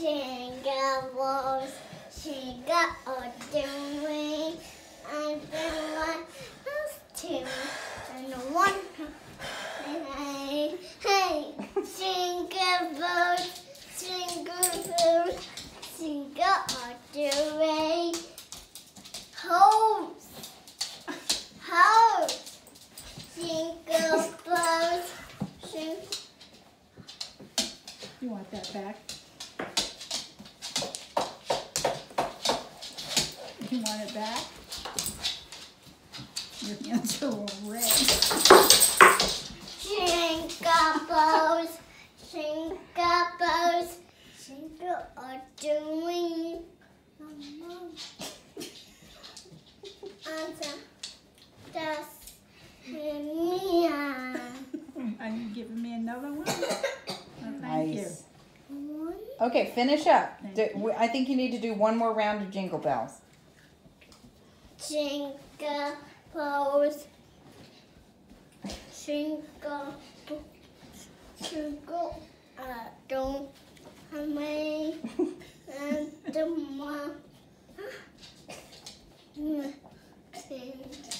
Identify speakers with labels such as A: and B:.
A: jingle bells, jingle all the way. And then one has two, and one hey, hey, bells, jingle bells, jingle all the way. Hose, hose, jingle bells, jingle.
B: You want that back? You want it back? Your hands are all red.
A: Jingle bells, jingle bells, jingle all the
C: Okay, finish up. Do, I think you need to do one more round of jingle bells.
A: Jingle bells. Jingle, jingle, uh, don't, I may, and the mom.